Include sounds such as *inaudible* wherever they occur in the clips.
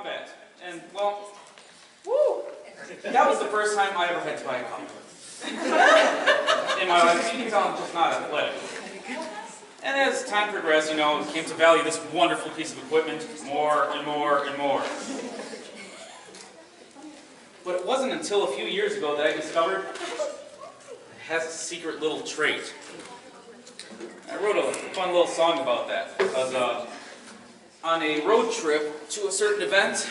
combat. And, well, woo! That was the first time I ever had to buy a comic. In my life, you can tell I'm just not athletic. And as time progressed, you know, I came to value this wonderful piece of equipment more and more and more. But it wasn't until a few years ago that I discovered it has a secret little trait. I wrote a fun little song about that. Because uh, on a road trip to a certain event,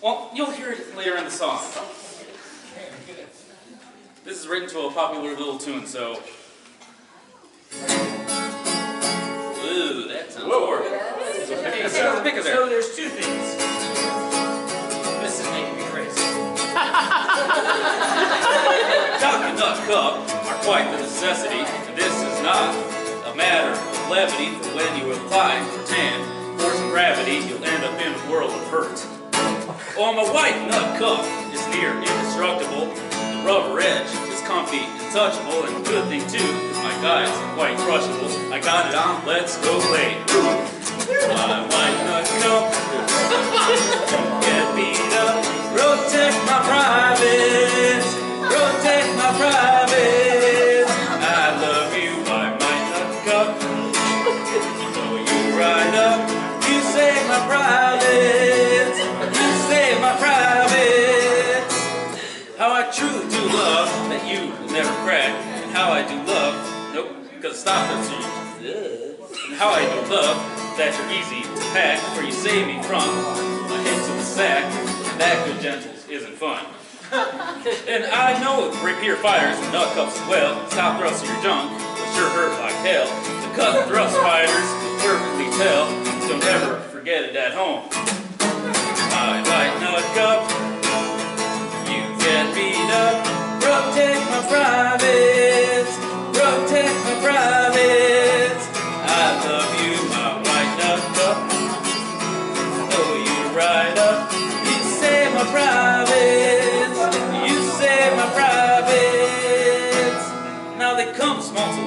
well, you'll hear it later in the song. This is written to a popular little tune, so. Ooh, that sounds horrible. Okay, so- a there. so there's two things. This is making me crazy. *laughs* Duck and duck cup are quite the necessity, and this is not a matter of levity, for when you apply pretend force and gravity, you'll end up in a world of hurt. Oh, my white nut cup is near indestructible. The rubber edge is comfy and touchable, and a good thing too, is my guys are quite crushable. I got it on, let's go play. My white nut private, you save my private. How I truly do love that you never crack, and how I do love, nope, cause stop it, and how I do love that you're easy to pack, for you save me from my head to the sack, and that good gentles isn't fun. *laughs* and I know rapier fires and nut cups as well, stop thrusting your junk, but sure hurt like hell. The cut thrust fighters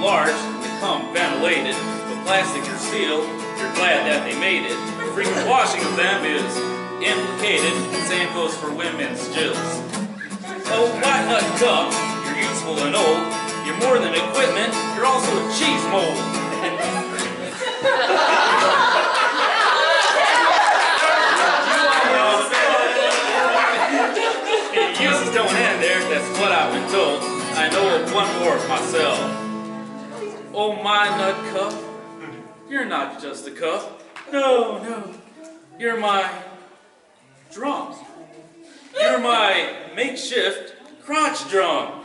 large. They come ventilated with plastic or steel. You're glad that they made it. Frequent washing of them is implicated. Same goes for women's jills. Oh, white nut cup, you're useful and old. You're more than equipment, you're also a cheese mold. *laughs* Don't end there, that's what I've been told. I know of one more myself. Oh, my nut cup, you're not just a cup. No, no, you're my drum. You're my makeshift crotch drum.